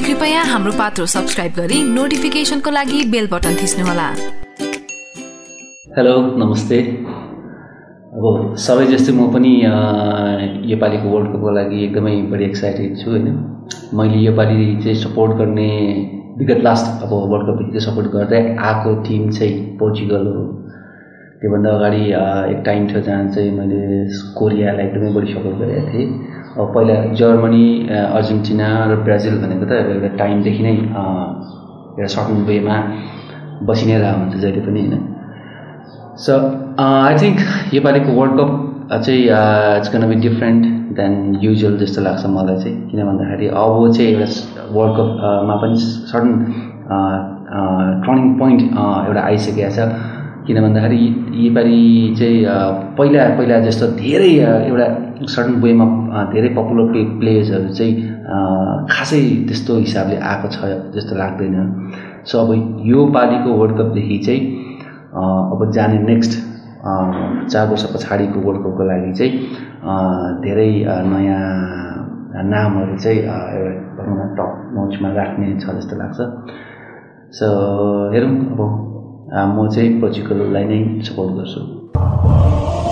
कृपया हाम्रो पात्रो सब्सक्राइब गरी नोटिफिकेसनको लागि बेल बटन थिच्नुहोला। हेलो नमस्ते। अब सबै जस्तै म पनि योपालिको वर्ल्ड कपको लागि एकदमै बढी एक्साइटेड छु होइन। मैले योपालि चाहिँ सपोर्ट गर्ने विगत लास्ट अब वर्ल्ड कपदेखि सपोर्ट गर्दै आएको टिम चाहिँ पोर्चुगल हो। त्योभन्दा अगाडि एक टाइम थियो जहाँ चाहिँ मैले कोरियालाई एकदमै बढी सपोर्ट गरेको थिएँ। अब पहिला जर्मनी अर्जेन्टिना र ब्राजिल भनेको त एउटा टाइमदेखि नै एउटा सर्टन वेमा बसि नै रहेको हुन्छ जहिले पनि होइन? सो आई थिङ्क योपालिको वर्ल्ड कप चाहिँ it's can be different than usual जस्तो लाग्छ मलाई चाहिँ। किन भन्दाखेरि अब चाहिँ एउटा वर्ल्ड कपमा पनि सर्टन टर्निङ पोइन्ट एउटा आइसकेको छ। किन भन्दाखेरि योपालि चाहिँ पहिला पहिला जस्तो धेरै एउटा सर्टन वेमा धेरै पपुलर प्ले प्लेयर्सहरू चाहिँ खासै त्यस्तो हिसाबले आएको छ जस्तो लाग्दैन। सो अब यो पालिको वर्ल्ड कपदेखि चाहिँ अब जाने नेक्स्ट चार वर्ष पछाडिको वर्ल्ड कपको लागि चाहिँ धेरै नयाँ नामहरू चाहिँ एउटा भनौँ न टप नोचमा राख्ने छ जस्तो लाग्छ। सो हेरौँ अब म चाहिँ पोर्चुगललाई नै सपोर्ट गर्छु।